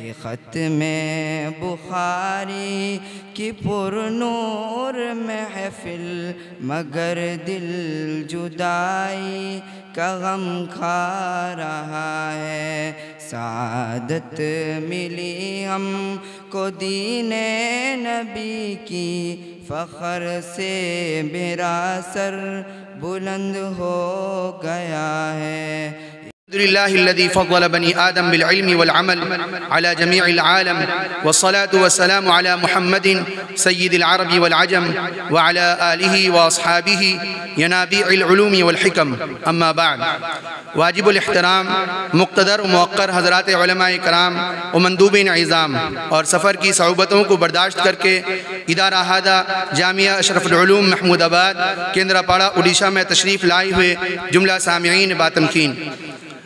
कि ख़त में बुखारी की पुरनूर महफिल, मगर दिल जुदाई का गम खा रहा है। सादत मिली हम को दीने नबी की, फ़ख्र से मेरा सर बुलंद हो गया है। अल्हम्दुलिल्लाहिल्लज़ी फ़ज़्ज़ल बनी आदम बिलइल्मि वलअमल अला जमीइल आलम वस्सलातु वस्सलामु अला मुहम्मदिन सय्यिदिल अरबी वल अजम व अला आलिहि व अस्हाबिहि यनाबीइल उलूमी वल हिकम अम्मा बाद वाजिबुल इहतराम मुक़्तदर मुअक्कर हज़रात उलमाए कराम व मंदूबिन इज़ाम और सफ़र की सऊबतों को बर्दाश्त करके इदारा हादा जामिया अशरफुल उलूम महमूदाबाद केंद्रापाड़ा उड़ीसा में तशरीफ़ लाए हुए जुमला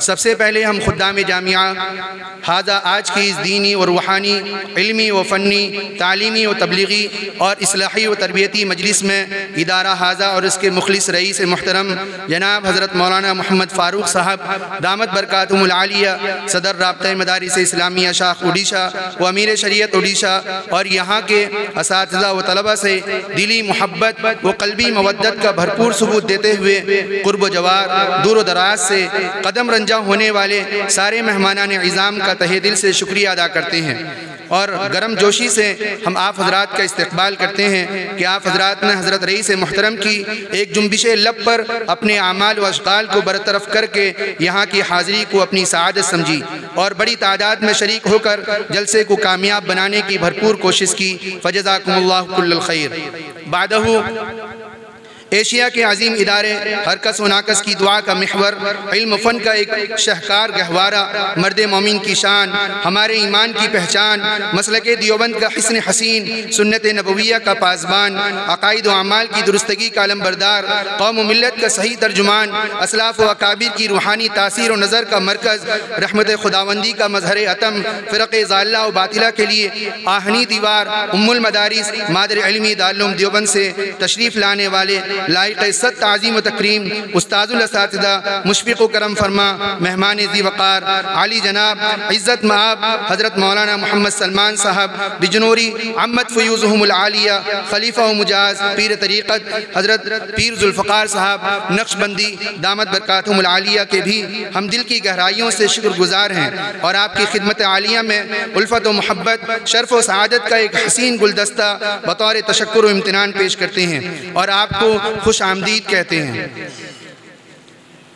सबसे पहले हम खुदाम जामिया हाजा आज की इस दीनी और रूहानी, इल्मी व फ़नी तालीमी व तबलीगी और असलाही व तरबियती मजलिस में इदारा हाजा और इसके मुखलिस रईस मोहतरम जनाब हज़रत मौलाना मोहम्मद फ़ारूक साहब दामद बरक़ातमलिया सदर रबता मदारस इस्लामिया शाख उड़ीसा व अमीर शरीत उड़ीसा और यहाँ के इस व तलबा से दिली मोहब्बत व कलबी मवदत का भरपूर सबूत देते हुए कुर्ब जवार दूर दराज से कदम रंजा होने वाले सारे मेहमान निज़ाम का तहे दिल से शुक्रिया अदा करते हैं। और गर्म जोशी से हम आप हजरात का इस्तकबाल करते हैं कि आप हजरात ने हज़रत रईस मोहतरम की एक जुम्बिश लब पर अपने अमाल अशकाल को बरतरफ करके यहाँ की हाज़िरी को अपनी सआदत समझी और बड़ी तादाद में शरीक होकर जलसे को कामयाब बनाने की भरपूर कोशिश की। फ़जाकुल्ला खैर। बादहू एशिया के अजीम इदारे हरकस वनाकस की दुआ का महवर, इल्म फ़न का एक शहकार गहवारा, मर्द मोमिन की शान, हमारे ईमान की पहचान मसल के दियोबंद का हसन हसीन, सुन्नत नबविया का पासबान, अकायद अमाल की दुरुस्तगी का अलम्बरदार कौम मिलत का सही तर्जुमान, असलाफ़ व अकाबिर की रूहानी तासीर व नज़र का मरकज़, रहमत खुदावंदी का मजहर अतम, फ़िरक़ ज़ाल्ला व बातिला के लिए आहनी दीवार, उम्मुल मदारिस, मादर इलमी दारुम दियोबंद से तशरीफ़ लाने वाले लाइक सत तज़ीम तकरीम। उस्तादा मुशफ़ करम फरमा, मेहमान जी वक़ार, आली जनाब, इज़्ज़त माब हज़रत मौलाना मोहम्मद सलमान साहब, बिजनौरी अहमद फ़यूज़हमलिया खलीफ़ा मुजाज, पीर तरीक़त, हज़रत पीर जुल्फ़ार साहब, नक्शबंदी, दामद बरक़ातमलिया के भी हम दिल की गहराइयों से शुक्रगुजार हैं और आपकी खिदमत आलिया में उल्फ़त व महब्बत, शर्फ व सआदत का एक हसीन गुलदस्ता बतौर तशक्र इम्तनान पेश करते हैं और आपको खुश आमदीद कहते हैं।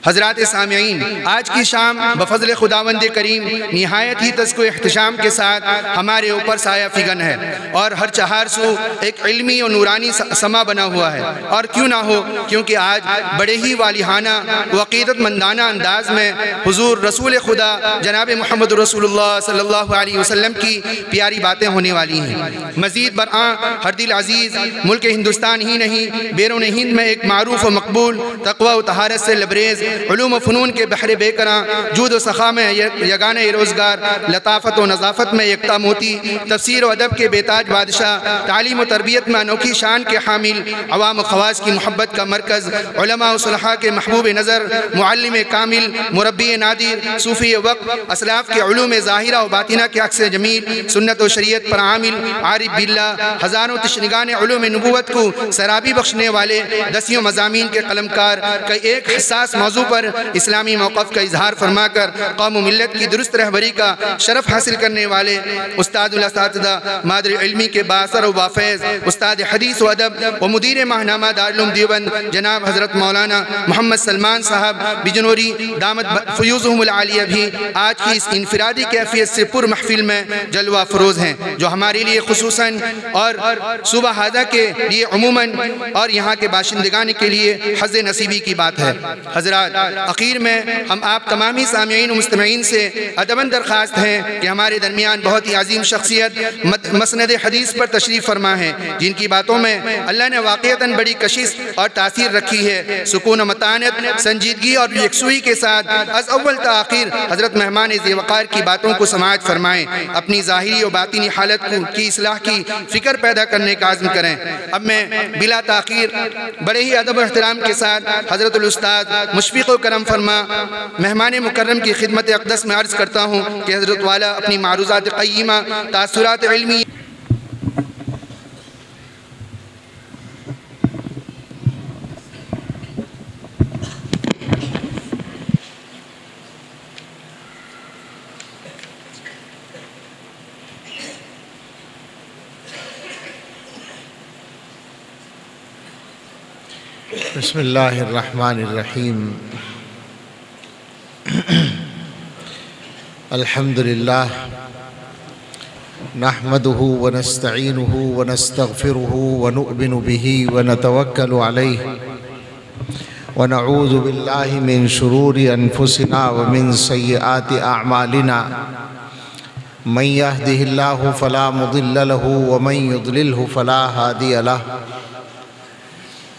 हज़रत सामीन आज की शाम बफजल खुदावंद करीम, नहायत ही तस्को अहतशाम के साथ हमारे ऊपर साया फिगन है। और हर चहार सो एक इल्मी और नूरानी समा बना हुआ है। और क्यों ना हो? क्योंकि आज बड़े ही वालिहाना वक़ीदत मंदाना अंदाज में हजूर रसूल खुदा, जनाब मोहम्मद रसूलुल्लाह सल्लल्लाहु अलैहि वसल्लम की प्यारी बातें होने वाली हैं। मज़ीद बरआ, हर दिल अज़ीज़, मुल्क हिंदुस्तान ही नहीं, बैरून हिंद में एक मरूफ व मकबूल, तकवा तहारत से लबरेज़ ूम फ़नून के बहर बेकरा जूद सख़ा में यगान रोज़गार लताफ़त व नज़ाफ़त में यकता मोती तफसर अदब के बेताज बादशाह तालीम व तरबियत में अनोखी शान के हामिल अवाम खवास की मोहब्बत का मरकज़ सलहा के महबूब नज़र मुआलम कामिल मुरबी नादिर सूफ़ी वक्त असलाफ़ के ूम ज़ाहिरा व बातिना के अक्स जमील सुन्नत व शरीत पर आमिल आरिफ बिल्ला हज़ारों तशनगान ूम नबूत को सराबी बख्शने वाले दसियों मजामी के कलमकार का एक हसास मौजू पर इस्लामी मौक़ का इजहार फरमा कर कौम मिलत की दुरुस्त रहबरी का शरफ हासिल करने वाले उस्तादा मादर इलमी के बासर वाफैज़ उस्ताद हदीस व अदब व मुदीर माहनामा दारुम देवबंद जनाब हज़रत मौलाना मोहम्मद सलमान साहब बिजनौरी दामद फ़यूज़मलिया भी आज की इस इनफरादी कैफियत से पुर महफिल में जलवा फरोज़ हैं, जो हमारे लिए खसूस और सुबह हाजा के लिए अमूमन और यहाँ के बाशिंदगान के लिए हज नसीबी की बात है। हज़रत आखिर में हम आप तमामी सामीन मुस्तमीन से अदबन दरख्वास्त हैं कि हमारे दरमियान बहुत ही अजीम शख्सियत मसंद हदीस पर तशरीफ़ फरमा है, जिनकी बातों में अल्लाह ने वाक़ता बड़ी कशिश और तासीर रखी है। सुकून मतानत, संजीदगी और यकसुई के साथ अज अव्वल तखिर हज़रत मेहमान ज़ेवकार की बातों को समाज फरमाएँ, अपनी ज़ाहिरी और बातिनी हालत की असलाह की फ़िक्र पैदा करने का आज़म करें। अब मैं बिला तखिर बड़े ही अदब एहतराम के साथ हज़रत उस्ताद मुशफ़ तौफ़ी करम फरमा। मेहमान मुकरम की खिदमत अकदस में अर्ज़ करता हूँ कि हज़रत वाला अपनी मारूज़ात क़ीमा तासुरात इल्मी बसमीम अल्हम्दुलिल्लाह नहमदुहु व नस्तईनुहु व नस्तगफिरुहु व नु'मिनु बिही व नतवक्कलु अलैहि व नऊज़ु बिल्लाहि मिन शुरूरि अनफुसिना व मिन सय्यिआति अअमालिना मन यहदिहिल्लाहु फला मुदिल्ल लहु व मन युद्लिलहु फला हादिय लहु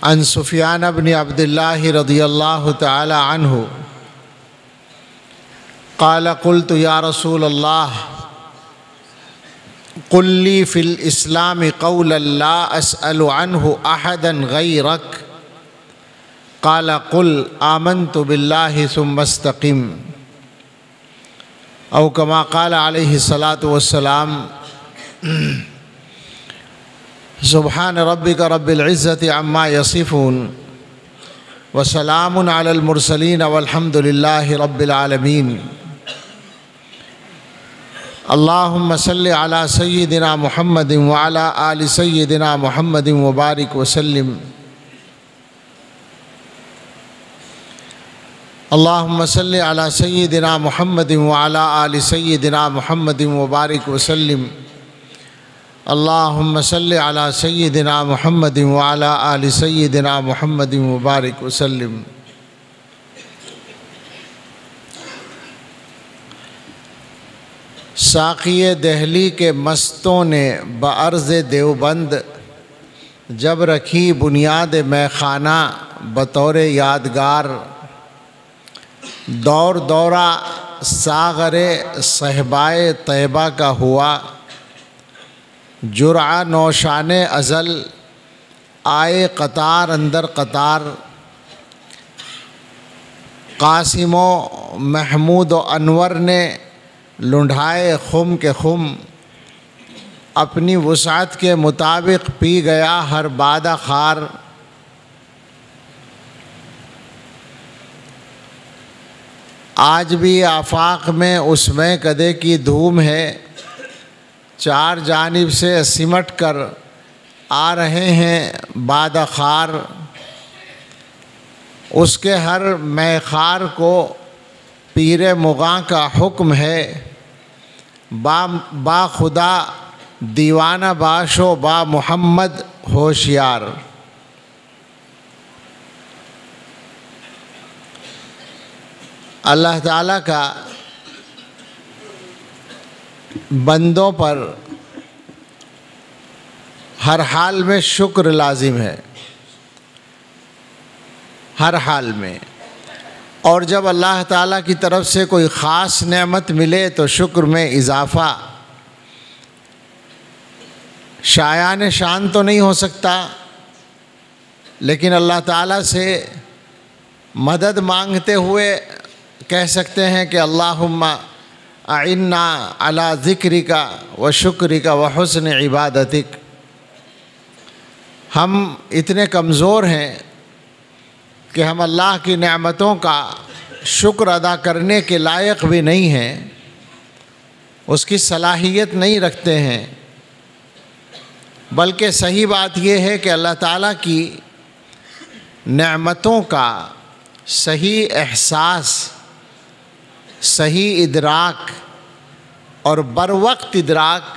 अन सुफियान बन अब्दुल्ला रदी अल्लाह तह काल कुल तो या रसूल अल्लाह कुल्ली फ़िल इस्लाम कौल असअलु अहदन गई रक काला कुल आमन तो बिल्ला सुमस्तकीम अवकमा काला सलात वसलाम सुबहान रबिक रब्बिल्ज़्ज़त अम्मा यसिफ़ून। वसलाम अलमुरसलिन वलहमदिल्ला रब्बिलआलमीन अल्लाहुम्म सल्लि अला सय्यिदिना मुहम्मद व अला आलि सय्यिदिना मुहम्मद मुबारक वसल्लम अल्लाहुम्म सल्लि अला सय्यिदिना मुहम्मद व अला आलि सय्यिदिना मुहम्मद मुबारक वसल्लम सल्लि अला सय्यिदिना मुहम्मद व अला आलि सय्यिदिना मुहम्मद मुबारक वसल्लम साक़ी दहली के मस्तों ने बर्ज़ देवबंद, जब रखी बुनियाद मैखाना बतौर यादगार, दौर दौरा सागर सहबाए तयबा का हुआ जुरा नौशान अज़ल, आए कतार अंदर कतार। कासिमो महमूद अनवर ने लुढ़ाए खुम के खुम। अपनी वसात के मुताबिक पी गया हर बादा खार। आज भी आफाक में उसमें कदे की धूम है। चार जानब से सिमट कर आ रहे हैं बादखार। उसके हर मैखार को पीर मुगा का हुक्म है। बा बा खुदा दीवाना बाशो, बा मोहम्मद होशियार। अल्लाह ताला का बंदों पर हर हाल में शुक्र लाजिम है। हर हाल में। और जब अल्लाह ताला की तरफ़ से कोई ख़ास नेमत मिले तो शुक्र में इजाफ़ा। शायान शान तो नहीं हो सकता, लेकिन अल्लाह ताला से मदद मांगते हुए कह सकते हैं कि अल्लाहुम्मा आइन्ना अला ज़िक्र का व शुक्र का व हसन इबादतिक हम इतने कमज़ोर हैं कि हम अल्लाह की नेमतों का शुक्र अदा करने के लायक भी नहीं हैं, उसकी सलाहियत नहीं रखते हैं। बल्कि सही बात यह है कि अल्लाह ताला की नेमतों का सही एहसास सही इदराक और बर वक्त इदराक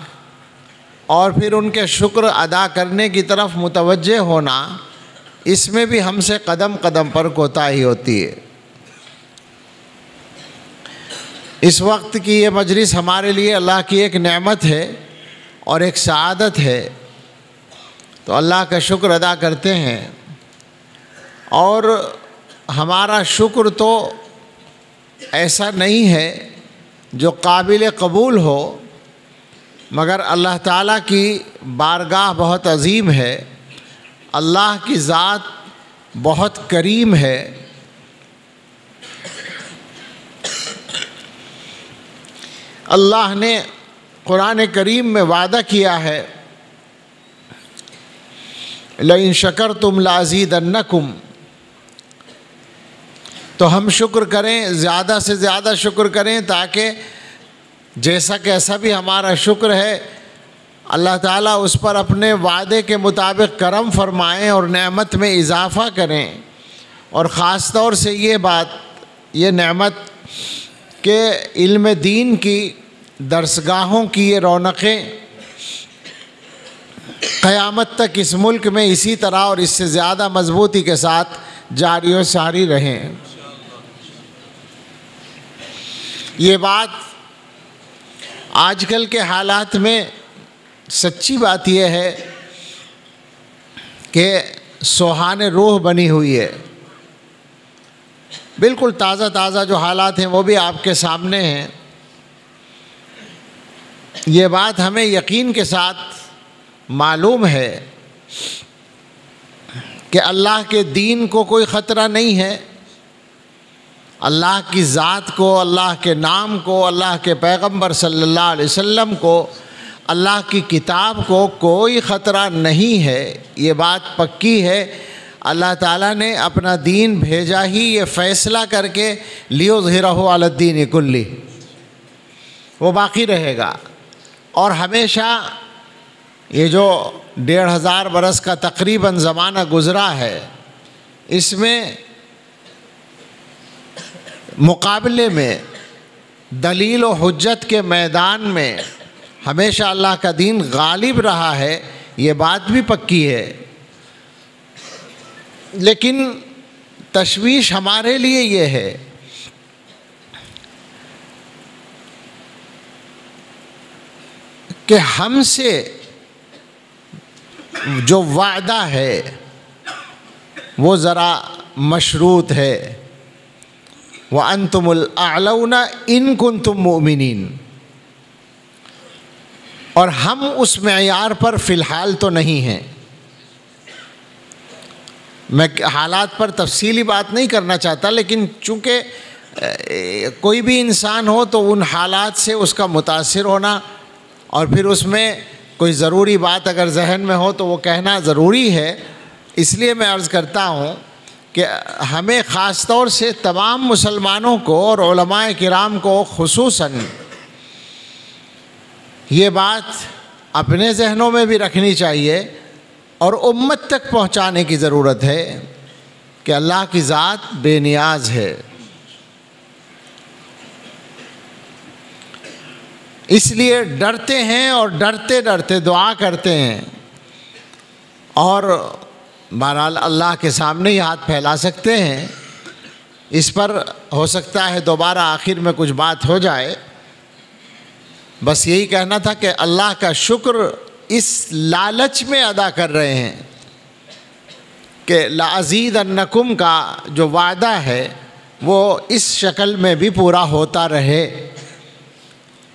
और फिर उनके शुक्र अदा करने की तरफ़ मुतवजह होना, इसमें भी हमसे कदम कदम पर कोताही होती है। इस वक्त की ये मजलिस हमारे लिए अल्लाह की एक नेमत है और एक शहादत है। तो अल्लाह का शुक्र अदा करते हैं और हमारा शुक्र तो ऐसा नहीं है जो काबिल कबूल हो, मगर अल्लाह ताला की बारगाह बहुत अजीम है, अल्लाह की ज़ात बहुत करीम है। अल्लाह ने कुरान करीम में वादा किया है लिन शकर तुम लाजीद अन्नकुम तो हम शुक्र करें, ज़्यादा से ज़्यादा शुक्र करें ताकि जैसा कैसा भी हमारा शुक्र है, अल्लाह ताला उस पर अपने वादे के मुताबिक करम फरमाएँ और नेमत में इजाफ़ा करें। और ख़ास तौर से ये बात, ये नेमत के इल्म दीन की दरसगाहों की ये रौनक़ें, क़यामत तक इस मुल्क में इसी तरह और इससे ज़्यादा मजबूती के साथ जारी और सारी रहें। ये बात आजकल के हालात में सच्ची बात यह है कि सुहान रोह बनी हुई है। बिल्कुल ताज़ा ताज़ा जो हालात हैं वो भी आपके सामने हैं। ये बात हमें यकीन के साथ मालूम है कि अल्लाह के दीन को कोई ख़तरा नहीं है। अल्लाह की ज़ात को, अल्लाह के नाम को, अल्लाह के पैगंबर सल्लल्लाहु अलैहि वसल्लम को, अल्लाह की किताब को कोई ख़तरा नहीं है। ये बात पक्की है। अल्लाह ताला ने अपना दीन भेजा ही ये फ़ैसला करके लियो ज़हरहो अलद्दीन कुल्ली। वो बाकी रहेगा। और हमेशा ये जो डेढ़ हज़ार बरस का तकरीबन ज़माना गुज़रा है, इसमें मुकाबले में, दलील व हजत के मैदान में हमेशा अल्लाह का दीन गालिब रहा है, ये बात भी पक्की है। लेकिन तशवीश हमारे लिए ये है, कि हमसे जो वादा है, वो ज़रा मशरूत है। व अनतुमलना इन कन तुम और हम उस मैार पर फ़िलहाल तो नहीं हैं। मैं हालात पर तफसीली बात नहीं करना चाहता, लेकिन चूँकि कोई भी इंसान हो तो उन हालात से उसका मुतासर होना और फिर उसमें कोई ज़रूरी बात अगर जहन में हो तो वो कहना ज़रूरी है। इसलिए मैं अर्ज़ करता हूँ कि हमें ख़ास तौर से तमाम मुसलमानों को और किराम को खसूस ये बात अपने जहनों में भी रखनी चाहिए और उम्मत तक पहुँचाने की ज़रूरत है कि अल्लाह की ज़ात बेनियाज है। इसलिए डरते हैं और डरते डरते दुआ करते हैं और बहरहाल अल्लाह के सामने ही हाथ फैला सकते हैं। इस पर हो सकता है दोबारा आखिर में कुछ बात हो जाए। बस यही कहना था कि अल्लाह का शुक्र इस लालच में अदा कर रहे हैं कि लाजीद अन्नकुम का जो वादा है, वो इस शक्ल में भी पूरा होता रहे।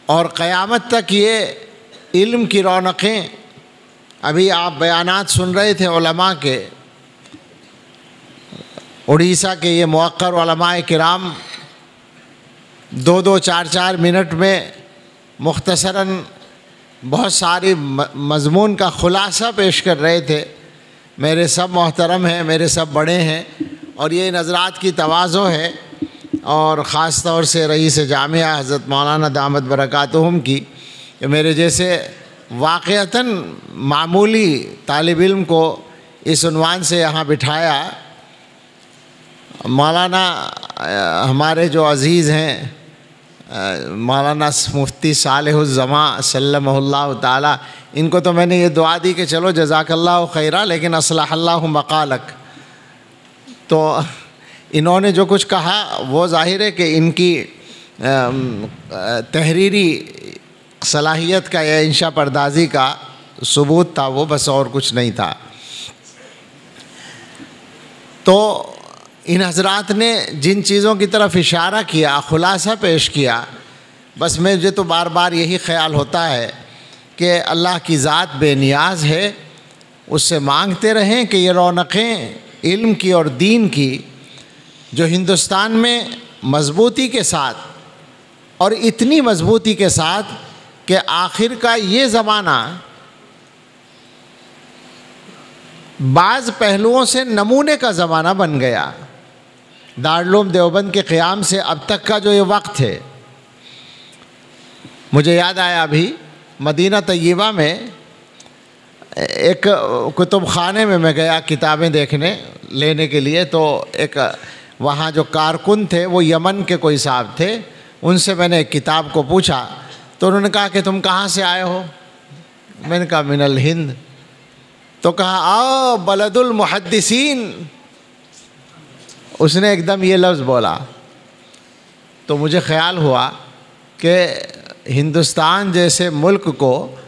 और क़यामत तक ये इल्म की रौनक़ें अभी आप बयानात सुन रहे थे के उड़ीसा के ये मौकर कराम, दो दो चार चार मिनट में मुख्तसरा बहुत सारी मजमून का ख़ुलासा पेश कर रहे थे। मेरे सब मोहतरम हैं, मेरे सब बड़े हैं और ये नज़रात की तोज़ो है और ख़ास तौर से रईस जामिया हज़रत मौलाना दामद बरक़ातहम कि मेरे जैसे वाक़ता मामूली तालब इल्म को इस उनवान से यहाँ बिठाया। मौलाना हमारे जो अज़ीज़ हैं मौलाना मुफ्ती सालज़मा सल्ला ताला, इनको तो मैंने ये दुआ दी कि चलो जजाकल्ला खैरा, लेकिन असलाह मकालक। तो इन्होंने जो कुछ कहा, वो ज़ाहिर है कि इनकी तहरीरी सलाहियत का या इंशा परदाजी का सबूत था, वो बस और कुछ नहीं था। तो इन हजरात ने जिन चीज़ों की तरफ़ इशारा किया, खुलासा पेश किया, बस मुझे तो बार बार यही ख्याल होता है कि अल्लाह की ज़ात बेनियाज है, उससे मांगते रहें कि ये रौनक़ें इल्म की और दीन की, जो हिंदुस्तान में मजबूती के साथ और इतनी मजबूती के साथ कि आखिर का ये ज़माना बाज़ पहलुओं से नमूने का ज़माना बन गया। दारुल देवबंद के क़्याम से अब तक का जो ये वक्त है। मुझे याद आया अभी मदीना तय्यबा में एक कुतुब खाने में मैं गया किताबें देखने लेने के लिए तो एक वहाँ जो कारकुन थे, वो यमन के कोई साहब थे, उनसे मैंने एक किताब को पूछा तो उन्होंने कहा कि तुम कहाँ से आए हो? मैंने कहा, मिनल हिंद। तो कहा, आओ बलदुल मुहद्दिसीन। उसने एकदम ये लफ्ज़ बोला। तो मुझे ख्याल हुआ कि हिंदुस्तान जैसे मुल्क को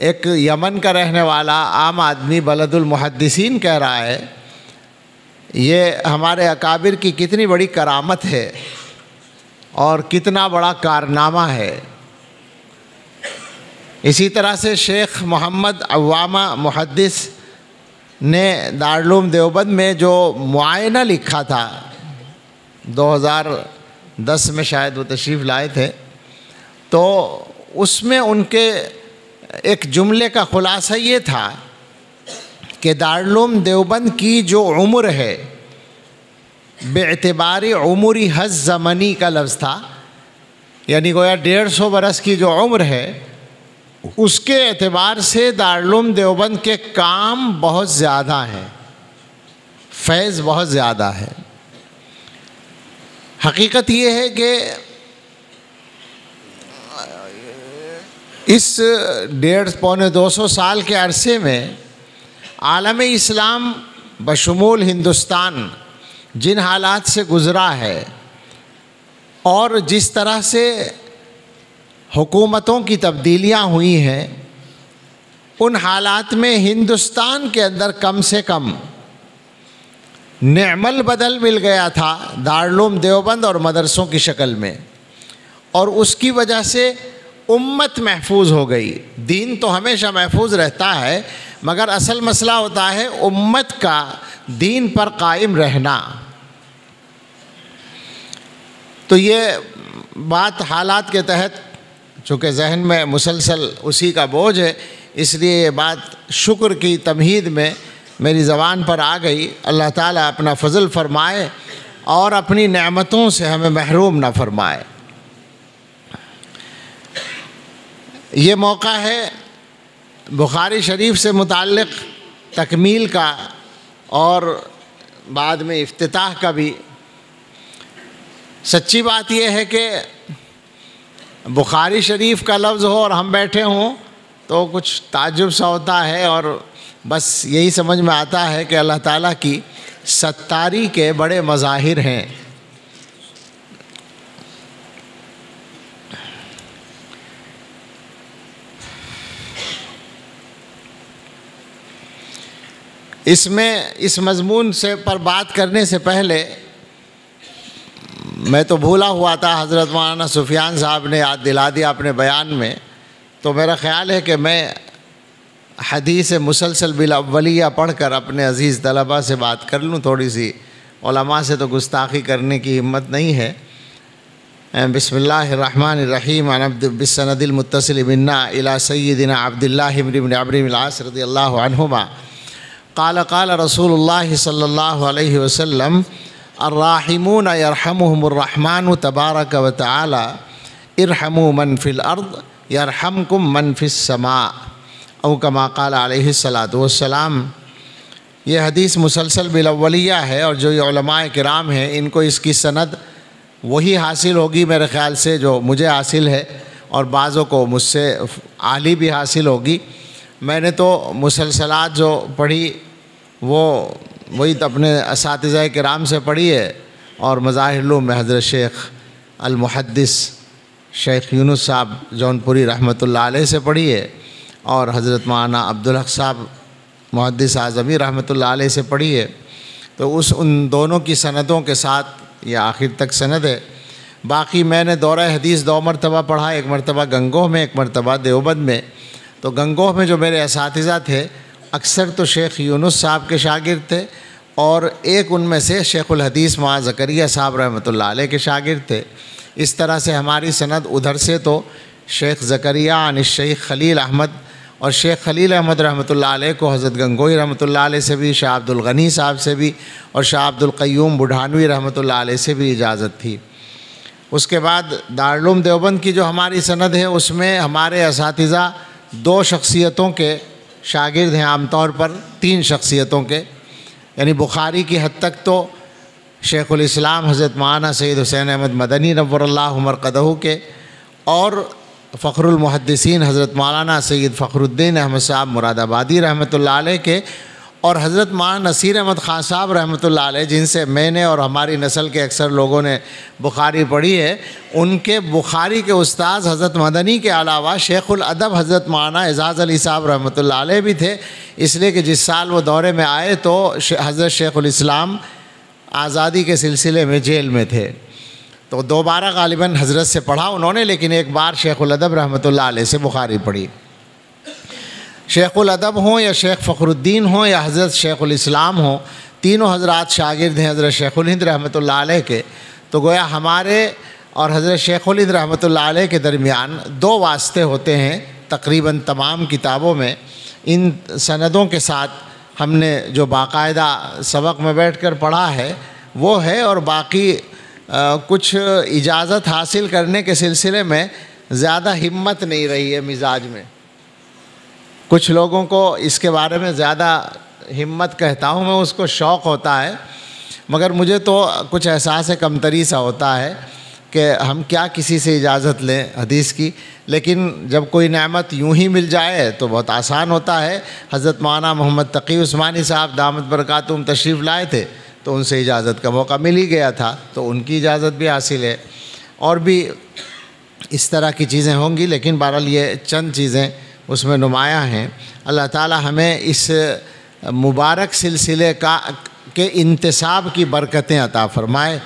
एक यमन का रहने वाला आम आदमी बलदुल मुहद्दिसीन कह रहा है, ये हमारे अकाबिर की कितनी बड़ी करामत है और कितना बड़ा कारनामा है। इसी तरह से शेख मोहम्मद अवामा मुहदस ने दारुल देवबंद में जो मुआयना लिखा था 2010 में शायद वो तशरीफ़ लाए थे तो उसमें उनके एक जुमले का ख़ुलासा ये था कि दारुल देवबंद की जो उम्र है बेतबारी उमरी हज ज़मनी का लफ्ज़ था, यानी गोया डेढ़ सौ बरस की जो उम्र है उसके एतबार से दारुल देवबंद के काम बहुत ज़्यादा हैं। फैज़ बहुत ज़्यादा है। हकीकत ये है कि इस डेढ़ पौने दो सौ साल के अरसे में आलम इस्लाम बशमूल हिंदुस्तान जिन हालात से गुज़रा है और जिस तरह से हुकूमतों की तब्दीलियाँ हुई हैं, उन हालात में हिंदुस्तान के अंदर कम से कम नमल बदल मिल गया था दारुल देवबंद और मदरसों की शक्ल में, और उसकी वजह से उम्मत महफूज हो गई। दीन तो हमेशा महफूज रहता है, मगर असल मसला होता है उम्मत का दीन पर कायम रहना। तो ये बात हालात के तहत चूँकि जहन में मुसलसल उसी का बोझ है, इसलिए ये बात शुक्र की तमहीद में मेरी ज़बान पर आ गई। अल्लाह ताला अपना फ़ज़ल फ़रमाए और अपनी नेमतों से हमें महरूम ना फरमाए। ये मौका है बुखारी शरीफ से मुतक़ तकमील का और बाद में अफ्ताह का भी। सच्ची बात यह है कि बुखारी शरीफ का लफ्ज़ हो और हम बैठे हों तो कुछ ताजुब सा होता है और बस यही समझ में आता है कि अल्लाह ताला की सत्तारी के बड़े मज़ाहिर हैं। इसमें, इस मजमून से पर बात करने से पहले मैं तो भूला हुआ था, हज़रत मौलाना सुफियान साहब ने याद दिला दिया अपने बयान में। तो मेरा ख़्याल है कि मैं हदीस मुसलसल बिलवलिया पढ़ कर अपने अज़ीज़ तलबा से बात कर लूँ थोड़ी सी उलमा से तो गुस्ताखी करने की हिम्मत नहीं है। बसमीम बिसनदिलमतसिल मन्ना अला सैदिना अब्दुल्लाबिन अबरीस रदी अल्लाह काल काल रसूल अलैहि वसल्लम अर्राहिमून यरहमुहमुर्रहमान तबारक व ताली इरहमु मन फिल अर्द यरहमकुम मन फिस समा औ कमा काल अलैहिस्सलाम ये हदीस मुसलसल बिलवलिया है और जो ये कराम हैं इनको इसकी सनद वही हासिल होगी मेरे ख़्याल से जो मुझे हासिल है और बाज़ों को मुझसे आली भी हासिल होगी मैंने तो मुसलसलात जो पढ़ी वो वही तो अपने इस कराम से पढ़ी है। और मज़ाहिर में हज़रत शेख अलमुहदस शेख यूनुस साहब जौनपुरी रहमत से पढ़ी है। और हज़रत माना अब्दुल हक साहब मुहदस आज़मी रहमत से पढ़ी है। तो उस उन दोनों की सनदों के साथ ये आखिर तक सनद है। बाकी मैंने दौरा हदीस दो मरतबा पढ़ा, एक मरतबा गंगोह में, एक मरतबा देवबंद में। तो गंगोह में जो मेरे इस थे अक्सर तो शेख यूनुस साहब के शागिर थे और एक उनमें से शेख़ुल हदीस माँ ज़करिया साहब रहमत के शागिर थे। इस तरह से हमारी सनद उधर से तो शेख ज़करिया, अनिश शेख खलील अहमद और शेख खलील अहमद रहमत को हज़रत गंगोई रहमत से भी, शाह अब्दुल गनी साहब से भी और शाह अब्दुल क़य्यूम बुढ़ानवी रहमत से भी इजाज़त थी। उसके बाद दारुम देवबंद की जो हमारी सनद है, उसमें हमारे इस दो शख्सियतों के शागिर्द हैं आमतौर पर तीन शख्सियतों के। यानी बुखारी की हद तक तो शेख़ुलस्लाम हज़रत माना सैद हुसैन अहमद मदनी नबर उमर कदहू के और फ़खरुलमहदसिन हज़रत मौलाना सैद फ़खरुद्दीन अहमद साहब मुरादाबादी रहमत के और हज़रत मान नसीर अहमद ख़ान साहब रहमत जिनसे मैंने और हमारी नस्ल के अक्सर लोगों ने बुखारी पढ़ी है, उनके बुखारी के उस्ताद हज़रत मदनी के अलावा शेख़ुलअदब हज़रत माना एजाज़ अली साहब रहमत भी थे। इसलिए कि जिस साल वो दौरे में आए तो हज़रत शेख़ुलस्लाम आज़ादी के सिलसिले में जेल में थे। तो दोबारा गालिबा हज़रत से पढ़ा उन्होंने, लेकिन एक बार शेख़ुलअदब रहमत से बुखारी पढ़ी। शेख़ुलअदब हों या शेख फ़खरुद्दीन हों या हज़रत शेख़ुलस्लाम हों तीनों हजरात शागिर्द हैं हज़रत शेख़ुलहिंद रहमत के। तो गोया हमारे और हज़रत शेख़ुलहिंद रहमत के दरमियान दो वास्ते होते हैं तकरीबन तमाम किताबों में। इन सनदों के साथ हमने जो बाकायदा सबक में बैठ कर पढ़ा है वो है और बाकी आ, कुछ इजाज़त हासिल करने के सिलसिले में ज़्यादा हिम्मत नहीं रही है मिजाज में। कुछ लोगों को इसके बारे में ज़्यादा हिम्मत कहता हूँ, मैं उसको शौक़ होता है, मगर मुझे तो कुछ एहसास कमतरी सा होता है कि हम क्या किसी से इजाज़त लें हदीस की। लेकिन जब कोई नेमत यूँ ही मिल जाए तो बहुत आसान होता है। हज़रत माना मोहम्मद तकी उस्मानी साहब दामद बरक़ातुम तशरीफ़ लाए थे तो उनसे इजाज़त का मौका मिल ही गया था तो उनकी इजाज़त भी हासिल है। और भी इस तरह की चीज़ें होंगी, लेकिन बहरहाल ये चंद चीज़ें उसमें नुमाया हैं। अल्लाह ताला हमें इस मुबारक सिलसिले का, के इंतसाब की बरकतें अता फ़रमाए।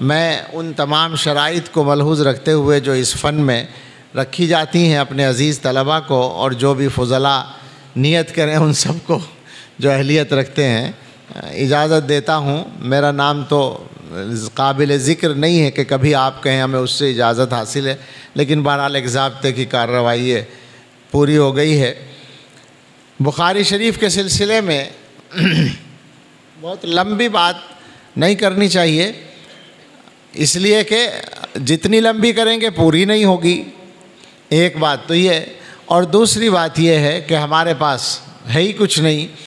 मैं उन तमाम शराइ को मलहूज़ रखते हुए जो इस फ़न में रखी जाती हैं अपने अज़ीज़ तलबा को और जो भी फजला नीयत करें उन सबको जो अहलियत रखते हैं इजाज़त देता हूँ। मेरा नाम तो काबिल ज़िक्र नहीं है कि कभी आप कहें हमें उससे इजाज़त हासिल है, लेकिन बहरहाल एक जबते की कार्रवाई पूरी हो गई है। बुखारी शरीफ के सिलसिले में बहुत लंबी बात नहीं करनी चाहिए। इसलिए कि जितनी लंबी करेंगे, पूरी नहीं होगी। एक बात तो ये और दूसरी बात यह है कि हमारे पास है ही कुछ नहीं।